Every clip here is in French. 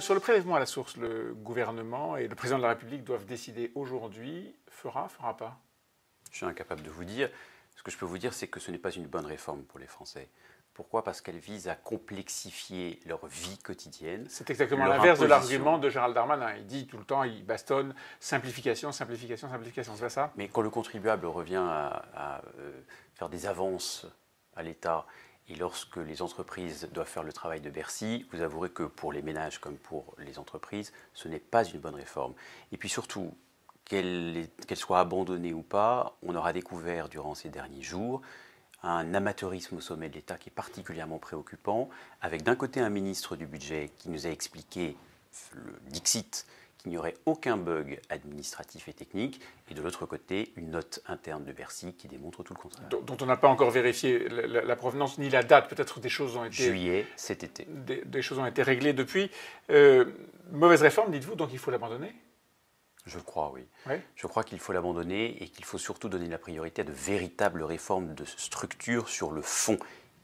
Sur le prélèvement à la source, le gouvernement et le président de la République doivent décider aujourd'hui, fera, fera pas? Je suis incapable de vous dire. Ce que je peux vous dire, c'est que ce n'est pas une bonne réforme pour les Français. Pourquoi? Parce qu'elle vise à complexifier leur vie quotidienne. C'est exactement l'inverse de l'argument de Gérald Darmanin. Il dit tout le temps, il bastonne simplification, simplification, simplification. C'est ça? Mais quand le contribuable revient à, euh, faire des avances à l'État et lorsque les entreprises doivent faire le travail de Bercy, vous avouerez que pour les ménages comme pour les entreprises, ce n'est pas une bonne réforme. Et puis surtout, qu'elle soit abandonnée ou pas, on aura découvert durant ces derniers jours un amateurisme au sommet de l'État qui est particulièrement préoccupant, avec d'un côté un ministre du budget qui nous a expliqué, le Dixit, qu'il n'y aurait aucun bug administratif et technique, et de l'autre côté, une note interne de Bercy qui démontre tout le contraire. Dont, on n'a pas encore vérifié la, provenance ni la date, peut-être des choses ont été... Juillet, cet été. Des, choses ont été réglées depuis. Euh, mauvaise réforme, dites-vous, donc il faut l'abandonner? Je crois, oui. Je crois qu'il faut l'abandonner et qu'il faut surtout donner la priorité à de véritables réformes de structure sur le fond.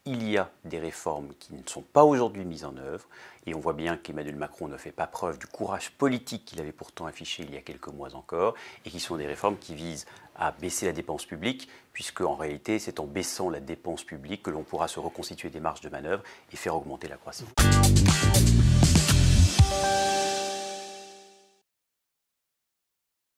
Il y a des réformes qui ne sont pas aujourd'hui mises en œuvre et on voit bien qu'Emmanuel Macron ne fait pas preuve du courage politique qu'il avait pourtant affiché il y a quelques mois encore et qui sont des réformes qui visent à baisser la dépense publique puisque en réalité c'est en baissant la dépense publique que l'on pourra se reconstituer des marges de manœuvre et faire augmenter la croissance.